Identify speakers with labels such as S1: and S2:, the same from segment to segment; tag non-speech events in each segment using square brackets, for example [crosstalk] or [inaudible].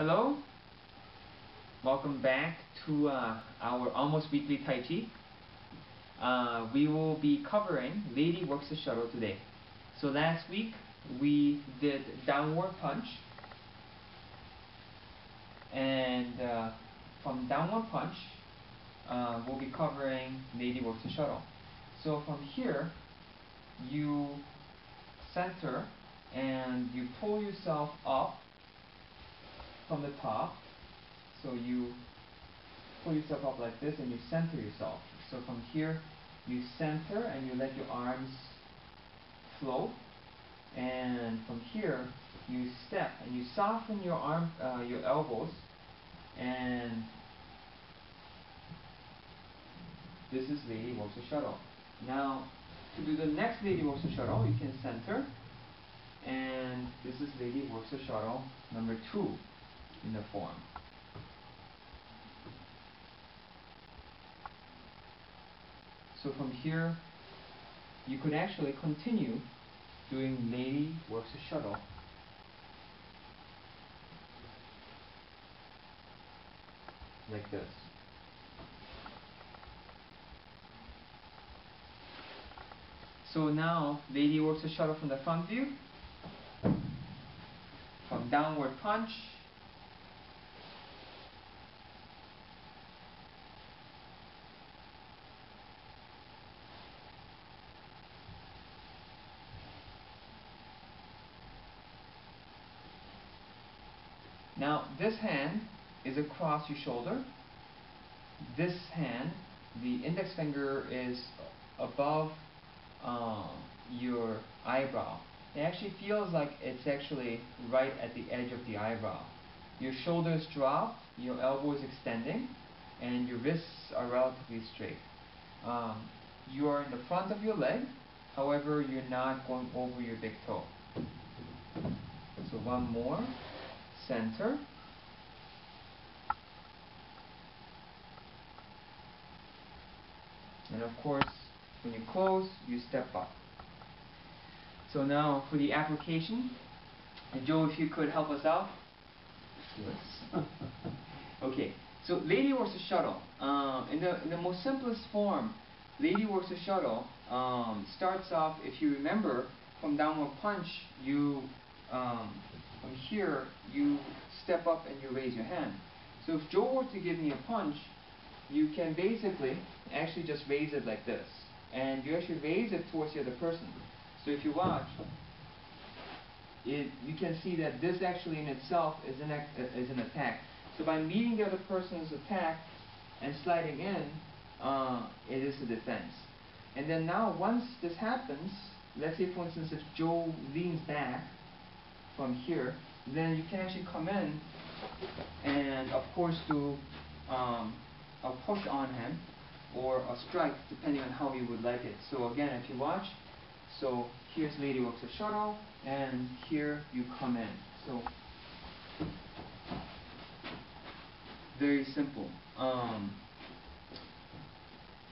S1: Hello, welcome back to uh, our almost weekly Tai Chi. Uh, we will be covering Lady Works the Shuttle today. So last week we did downward punch and uh, from downward punch uh, we'll be covering Lady Works the Shuttle. So from here you center and you pull yourself up from the top. So you pull yourself up like this and you center yourself. So from here you center and you let your arms flow. And from here you step and you soften your arm, uh, your elbows and this is Lady the Shuttle. Now to do the next Lady the Shuttle you can center and this is Lady Works the Shuttle number two in the form. So from here, you could actually continue doing Lady Works a Shuttle. Like this. So now, Lady Works a Shuttle from the front view. From downward punch, Now, this hand is across your shoulder. This hand, the index finger is above uh, your eyebrow. It actually feels like it's actually right at the edge of the eyebrow. Your shoulders drop, your elbow is extending, and your wrists are relatively straight. Um, you are in the front of your leg, however, you're not going over your big toe. So one more center. And of course, when you close, you step up. So now for the application, Joe, if you could help us out.
S2: Yes. [laughs]
S1: okay, so Lady Works a Shuttle. Um, in, the, in the most simplest form, Lady Works a Shuttle um, starts off, if you remember, from downward punch, you um, from here, you step up and you raise your hand. So if Joe were to give me a punch, you can basically actually just raise it like this. And you actually raise it towards the other person. So if you watch, it, you can see that this actually in itself is an, is an attack. So by meeting the other person's attack and sliding in, uh, it is a defense. And then now once this happens, let's say for instance if Joe leans back from here, then you can actually come in and of course do um, a push on him or a strike depending on how you would like it. So again, if you watch, so here's Lady Works a Shuttle and here you come in. So very simple. Um,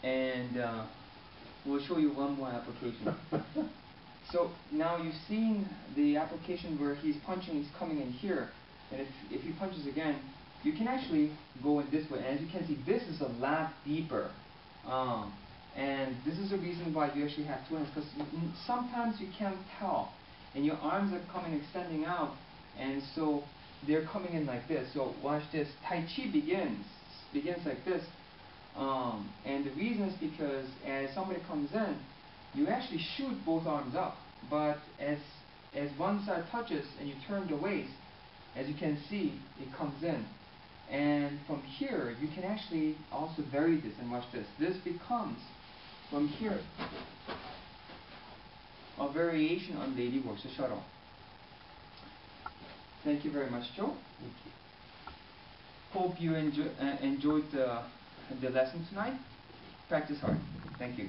S1: and uh, we'll show you one more application. [laughs] So now you've seen the application where he's punching, he's coming in here. And if, if he punches again, you can actually go in this way. And as you can see, this is a lot deeper. Um, and this is the reason why you actually have two hands, because sometimes you can't tell. And your arms are coming, extending out. And so they're coming in like this. So watch this. Tai Chi begins, begins like this. Um, and the reason is because as somebody comes in, you actually shoot both arms up. But as, as one side touches and you turn the waist, as you can see, it comes in. And from here, you can actually also vary this and watch this. This becomes, from here, a variation on Lady Works the Shuttle. Thank you very much, Joe.
S2: Thank you.
S1: Hope you enjoy, uh, enjoyed the, the lesson tonight. Practice hard. Thank you.